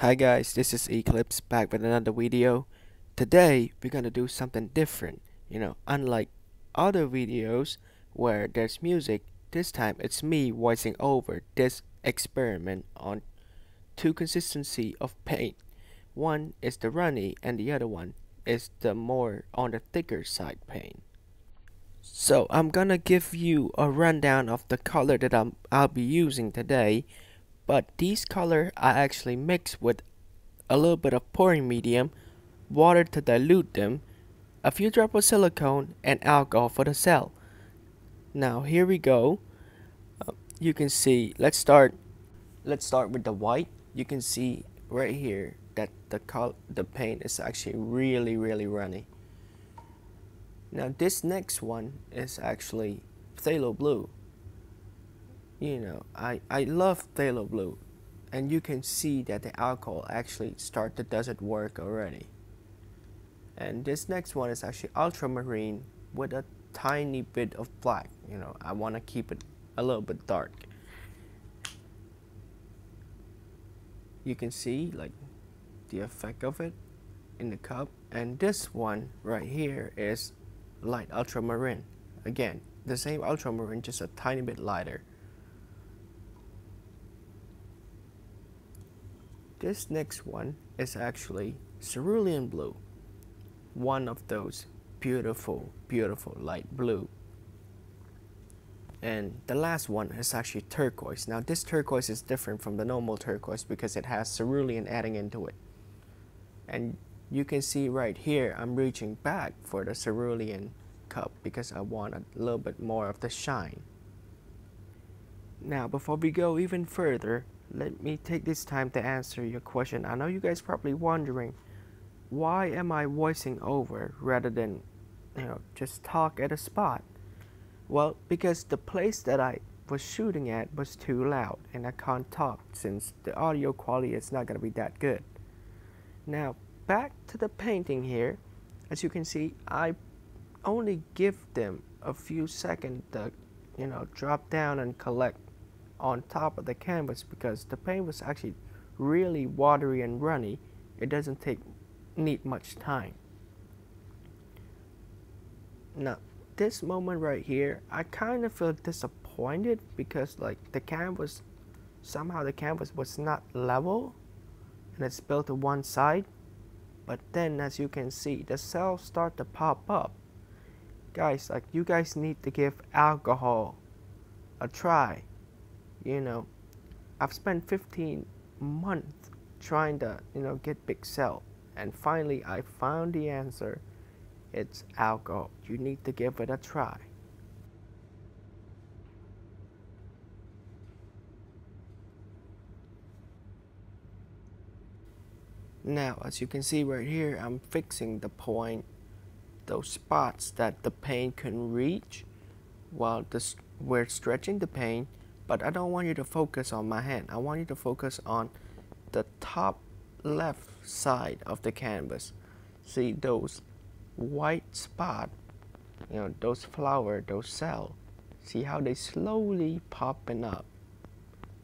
Hi guys, this is Eclipse back with another video. Today we're gonna do something different. You know, unlike other videos where there's music, this time it's me voicing over this experiment on two consistency of paint. One is the runny and the other one is the more on the thicker side paint. So I'm gonna give you a rundown of the color that I'm, I'll be using today but these color I actually mixed with a little bit of pouring medium, water to dilute them, a few drops of silicone, and alcohol for the cell. Now here we go. Uh, you can see. Let's start. Let's start with the white. You can see right here that the color, the paint is actually really really runny. Now this next one is actually phthalo blue you know, I, I love phthalo blue and you can see that the alcohol actually started does it work already. And this next one is actually ultramarine with a tiny bit of black. You know, I want to keep it a little bit dark. You can see like the effect of it in the cup. And this one right here is light ultramarine. Again, the same ultramarine, just a tiny bit lighter. This next one is actually cerulean blue, one of those beautiful, beautiful light blue. And the last one is actually turquoise. Now this turquoise is different from the normal turquoise because it has cerulean adding into it. And you can see right here, I'm reaching back for the cerulean cup because I want a little bit more of the shine. Now before we go even further, let me take this time to answer your question. I know you guys probably wondering why am I voicing over rather than you know just talk at a spot? Well, because the place that I was shooting at was too loud and I can't talk since the audio quality is not going to be that good. Now, back to the painting here. As you can see, I only give them a few seconds to you know drop down and collect on top of the canvas because the paint was actually really watery and runny. It doesn't take need much time. Now, this moment right here, I kind of feel disappointed because like the canvas, somehow the canvas was not level and it's built to one side. But then as you can see, the cells start to pop up. Guys, like you guys need to give alcohol a try you know, I've spent 15 months trying to, you know, get big cell. And finally, I found the answer. It's alcohol. You need to give it a try. Now, as you can see right here, I'm fixing the point, those spots that the paint can reach while this, we're stretching the paint but I don't want you to focus on my hand. I want you to focus on the top left side of the canvas. See those white spot, you know, those flower, those cell. See how they slowly popping up.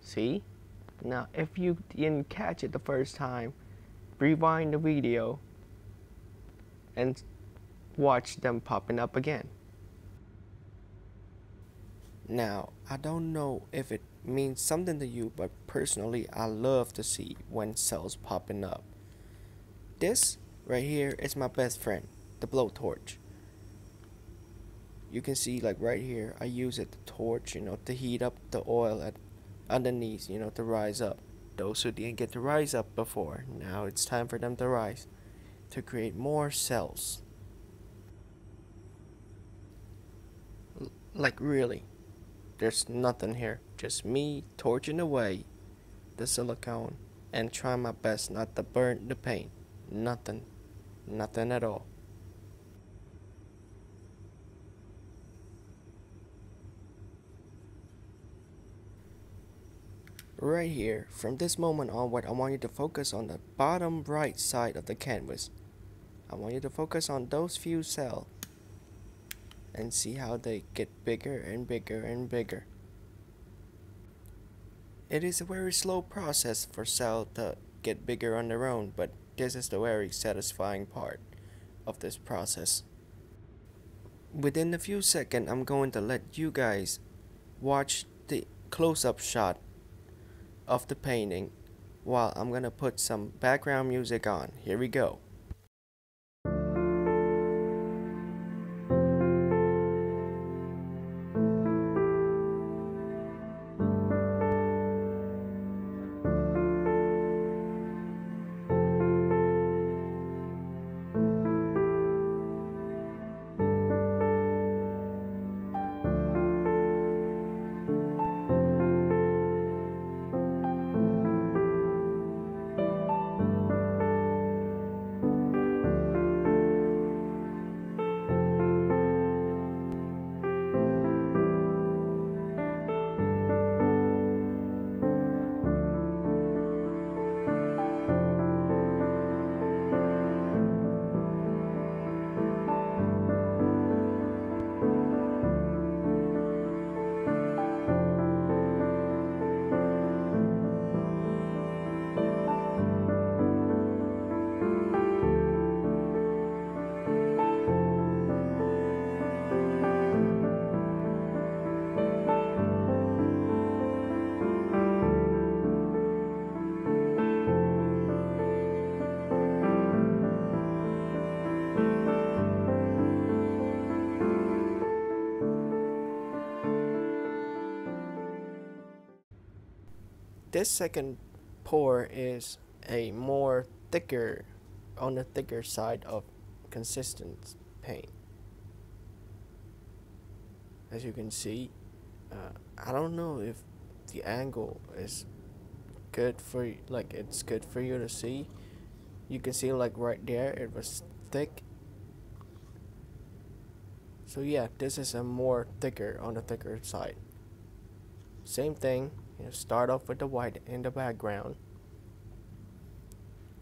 See? Now, if you didn't catch it the first time, rewind the video and watch them popping up again. Now, I don't know if it means something to you, but personally, I love to see when cells popping up. This right here is my best friend, the blowtorch. You can see like right here, I use it to torch, you know, to heat up the oil at underneath, you know, to rise up. Those who didn't get to rise up before, now it's time for them to rise to create more cells. L like really. There's nothing here, just me torching away the silicone and trying my best not to burn the paint. Nothing, nothing at all. Right here, from this moment onward, I want you to focus on the bottom right side of the canvas. I want you to focus on those few cells and see how they get bigger and bigger and bigger. It is a very slow process for cell to get bigger on their own, but this is the very satisfying part of this process. Within a few seconds, I'm going to let you guys watch the close-up shot of the painting while I'm gonna put some background music on. Here we go. This second pour is a more thicker, on the thicker side of consistent paint. As you can see, uh, I don't know if the angle is good for like it's good for you to see. You can see like right there it was thick. So yeah, this is a more thicker on the thicker side. Same thing, you know, start off with the white in the background.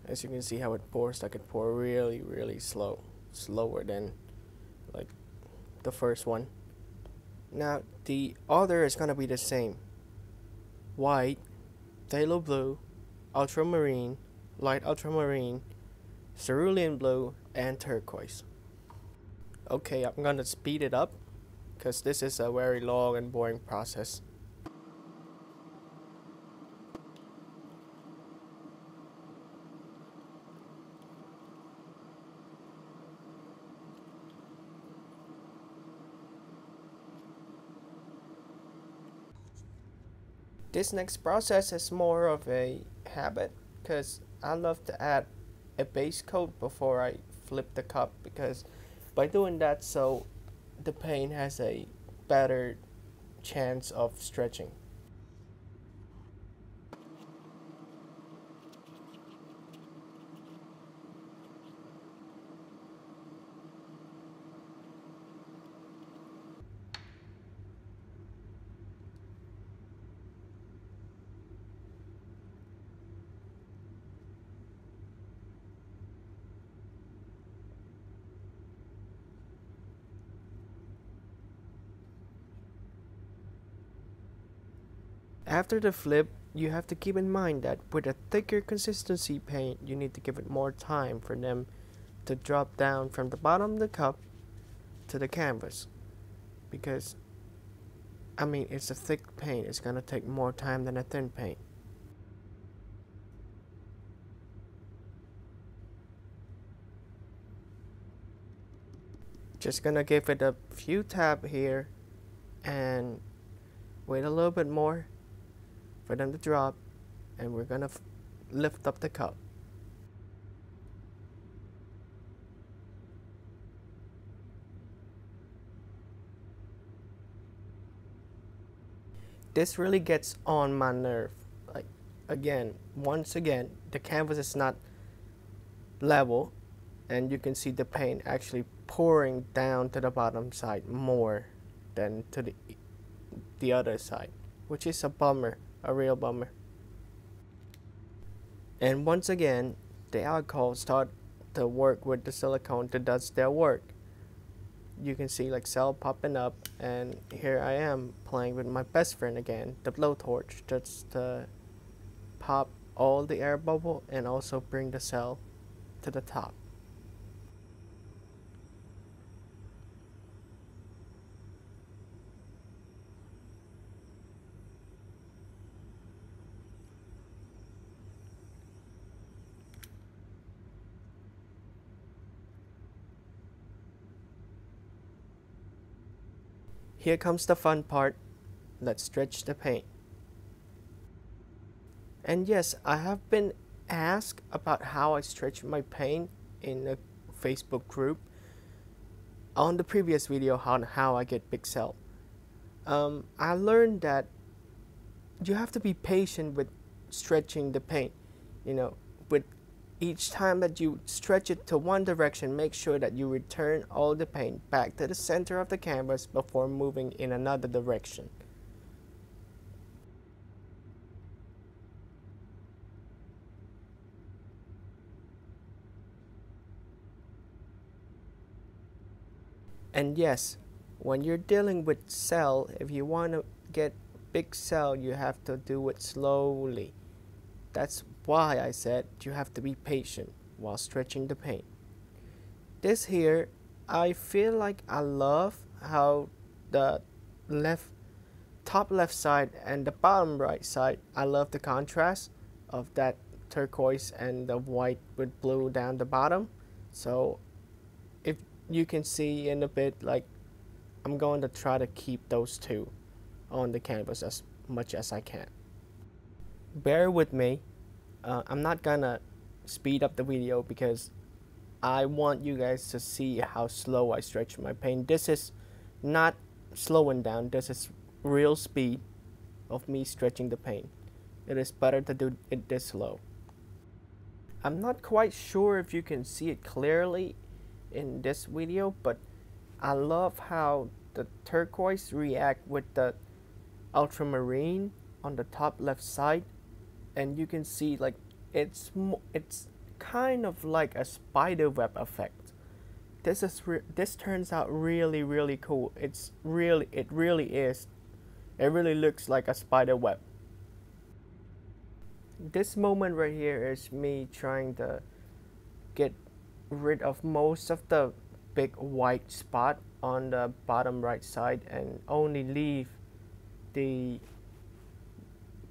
As you can see how it pours, like it pour really, really slow. Slower than like the first one. Now the other is gonna be the same. White, phthalo blue, ultramarine, light ultramarine, cerulean blue, and turquoise. Okay, I'm gonna speed it up because this is a very long and boring process. This next process is more of a habit because I love to add a base coat before I flip the cup because by doing that so the paint has a better chance of stretching. After the flip, you have to keep in mind that with a thicker consistency paint, you need to give it more time for them to drop down from the bottom of the cup to the canvas. Because, I mean, it's a thick paint, it's gonna take more time than a thin paint. Just gonna give it a few tap here and wait a little bit more for them to drop and we're gonna lift up the cup. This really gets on my nerve. Like again, once again, the canvas is not level and you can see the paint actually pouring down to the bottom side more than to the the other side, which is a bummer a real bummer. And once again, the alcohol start to work with the silicone to does their work. You can see like cell popping up and here I am playing with my best friend again, the blowtorch, just to pop all the air bubble and also bring the cell to the top. Here comes the fun part. Let's stretch the paint. And yes, I have been asked about how I stretch my paint in a Facebook group on the previous video on how I get big cell. Um, I learned that you have to be patient with stretching the paint. You know, with each time that you stretch it to one direction, make sure that you return all the paint back to the center of the canvas before moving in another direction. And yes, when you're dealing with cell, if you want to get big cell, you have to do it slowly. That's why I said you have to be patient while stretching the paint. This here, I feel like I love how the left top left side and the bottom right side, I love the contrast of that turquoise and the white with blue down the bottom. So if you can see in a bit like I'm going to try to keep those two on the canvas as much as I can. Bear with me uh, I'm not gonna speed up the video because I want you guys to see how slow I stretch my paint. This is not slowing down, this is real speed of me stretching the paint. It is better to do it this slow. I'm not quite sure if you can see it clearly in this video, but I love how the turquoise react with the ultramarine on the top left side and you can see like it's it's kind of like a spider web effect. This is this turns out really really cool. It's really it really is it really looks like a spider web. This moment right here is me trying to get rid of most of the big white spot on the bottom right side and only leave the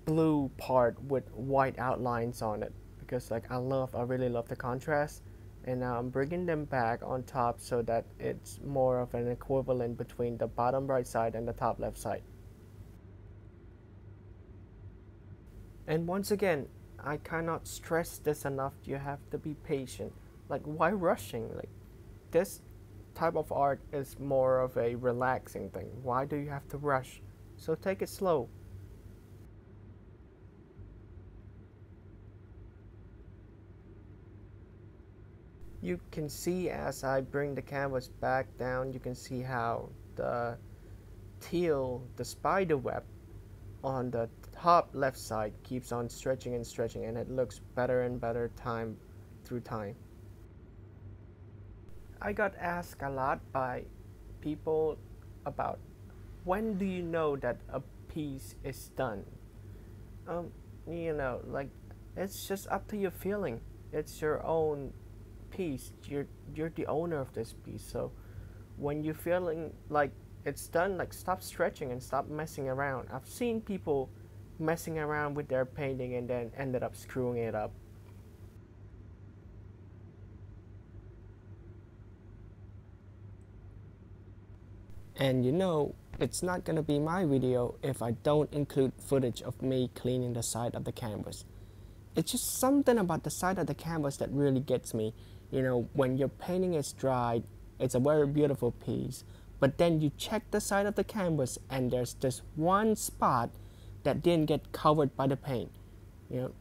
blue part with white outlines on it because like I love I really love the contrast. And now I'm bringing them back on top so that it's more of an equivalent between the bottom right side and the top left side. And once again I cannot stress this enough. You have to be patient. Like why rushing? Like this type of art is more of a relaxing thing. Why do you have to rush? So take it slow you can see as I bring the canvas back down you can see how the teal the spider web on the top left side keeps on stretching and stretching and it looks better and better time through time. I got asked a lot by people about when do you know that a piece is done? Um you know like it's just up to your feeling. It's your own piece you're you're the owner of this piece so when you're feeling like it's done like stop stretching and stop messing around. I've seen people messing around with their painting and then ended up screwing it up. And you know it's not gonna be my video if I don't include footage of me cleaning the side of the canvas. It's just something about the side of the canvas that really gets me you know, when your painting is dried, it's a very beautiful piece. But then you check the side of the canvas and there's this one spot that didn't get covered by the paint. You know,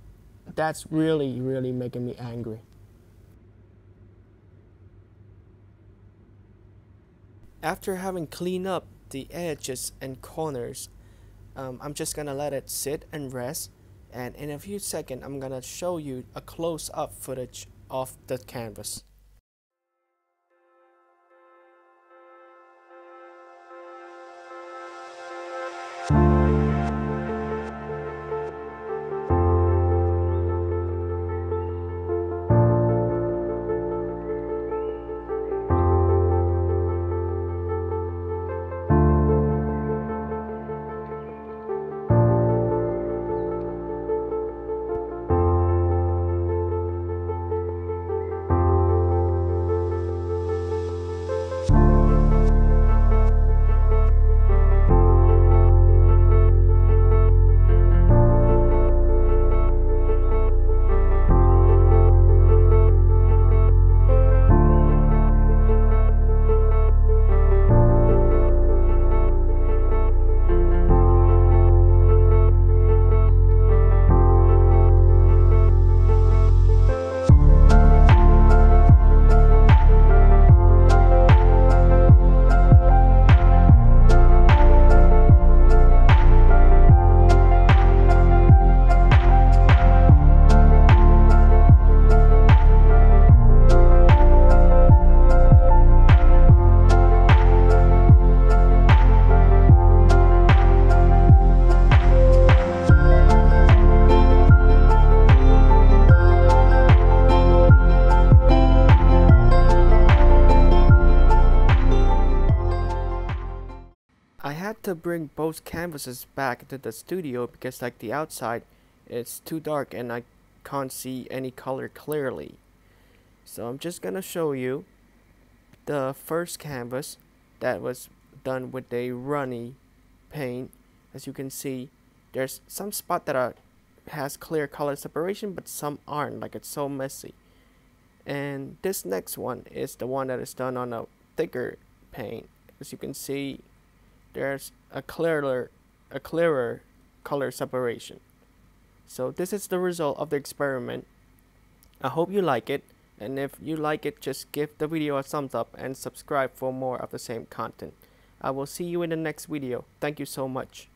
that's really, really making me angry. After having cleaned up the edges and corners, um, I'm just gonna let it sit and rest. And in a few seconds, I'm gonna show you a close-up footage of the canvas. To bring both canvases back to the studio because like the outside it's too dark and I can't see any color clearly. So I'm just gonna show you the first canvas that was done with a runny paint. As you can see, there's some spot that are has clear color separation but some aren't like it's so messy and this next one is the one that is done on a thicker paint as you can see there's a clearer a clearer color separation. So this is the result of the experiment. I hope you like it and if you like it just give the video a thumbs up and subscribe for more of the same content. I will see you in the next video. Thank you so much